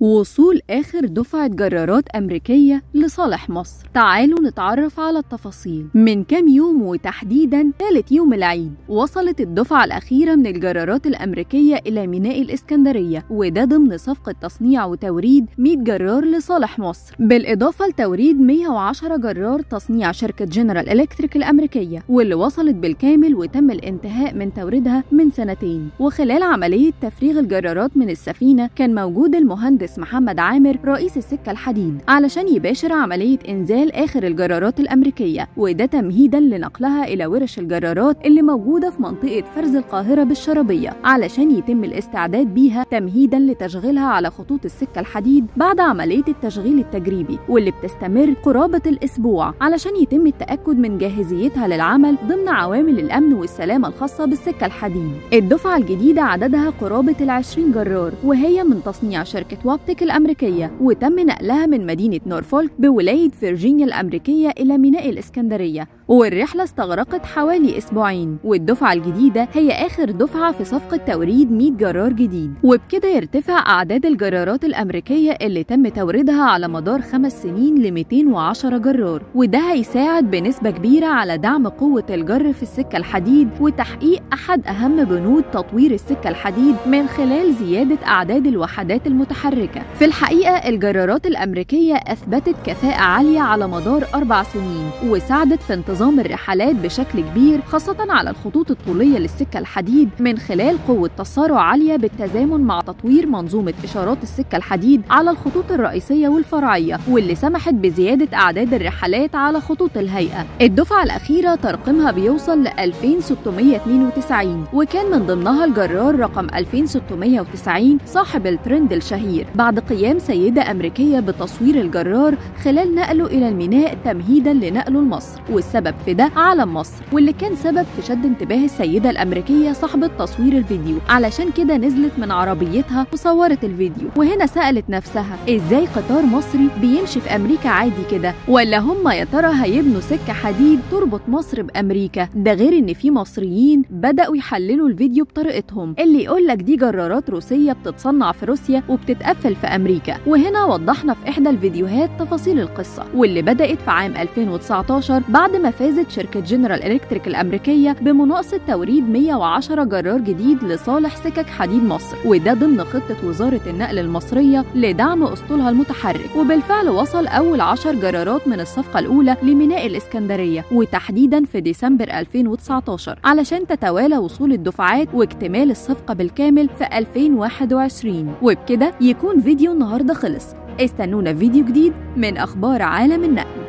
وصول آخر دفعة جرارات أمريكية لصالح مصر. تعالوا نتعرف على التفاصيل. من كام يوم وتحديدا ثالث يوم العيد وصلت الدفعة الأخيرة من الجرارات الأمريكية إلى ميناء الإسكندرية وده ضمن صفقة تصنيع وتوريد 100 جرار لصالح مصر. بالإضافة لتوريد 110 جرار تصنيع شركة جنرال إلكتريك الأمريكية واللي وصلت بالكامل وتم الانتهاء من توريدها من سنتين. وخلال عملية تفريغ الجرارات من السفينة كان موجود المهندس المهندس محمد عامر رئيس السكة الحديد علشان يباشر عملية إنزال آخر الجرارات الأمريكية وده تمهيدا لنقلها إلى ورش الجرارات اللي موجودة في منطقة فرز القاهرة بالشرابية علشان يتم الاستعداد بيها تمهيدا لتشغيلها على خطوط السكة الحديد بعد عملية التشغيل التجريبي واللي بتستمر قرابة الأسبوع علشان يتم التأكد من جاهزيتها للعمل ضمن عوامل الأمن والسلامة الخاصة بالسكة الحديد. الدفعة الجديدة عددها قرابة العشرين جرار وهي من تصنيع شركة وابتك الأمريكية وتم نقلها من مدينة نورفولك بولاية فيرجينيا الأمريكية إلى ميناء الإسكندرية. والرحلة استغرقت حوالي أسبوعين والدفعة الجديدة هي آخر دفعة في صفقة توريد 100 جرار جديد. وبكده يرتفع أعداد الجرارات الأمريكية اللي تم توريدها على مدار خمس سنين ل 210 جرار. وده هيساعد بنسبة كبيرة على دعم قوة الجر في السكة الحديد وتحقيق أحد أهم بنود تطوير السكة الحديد من خلال زيادة أعداد الوحدات المتحركة. في الحقيقة الجرارات الأمريكية أثبتت كفاءة عالية على مدار أربع سنين وساعدت في انتظام الرحلات بشكل كبير خاصة على الخطوط الطولية للسكة الحديد من خلال قوة تسارع عالية بالتزامن مع تطوير منظومة إشارات السكة الحديد على الخطوط الرئيسية والفرعية واللي سمحت بزيادة أعداد الرحلات على خطوط الهيئة. الدفعة الأخيرة ترقيمها بيوصل ل 2692 وكان من ضمنها الجرار رقم 2690 صاحب الترند الشهير. بعد قيام سيدة أمريكية بتصوير الجرار خلال نقله إلى الميناء تمهيدا لنقله لمصر والسبب في ده علم مصر واللي كان سبب في شد انتباه السيدة الأمريكية صاحبة تصوير الفيديو. علشان كده نزلت من عربيتها وصورت الفيديو وهنا سألت نفسها إزاي قطار مصري بيمشي في أمريكا عادي كده؟ ولا هم يا ترى هيبنوا سكة حديد تربط مصر بأمريكا؟ ده غير إن في مصريين بدأوا يحللوا الفيديو بطريقتهم. اللي يقولك دي جرارات روسية بتتصنع في روسيا وبتتقفل في أمريكا. وهنا وضحنا في إحدى الفيديوهات تفاصيل القصة واللي بدأت في عام 2019 بعد ما فازت شركة جنرال إلكتريك الأمريكية بمناقصة توريد 110 جرار جديد لصالح سكك حديد مصر. وده ضمن خطة وزارة النقل المصرية لدعم أسطولها المتحرك. وبالفعل وصل أول 10 جرارات من الصفقة الأولى لميناء الإسكندرية وتحديدا في ديسمبر 2019 علشان تتوالى وصول الدفعات واكتمال الصفقة بالكامل في 2021 وبكده يكون فيديو النهارده خلص. استنونا في فيديو جديد من أخبار عالم النقل.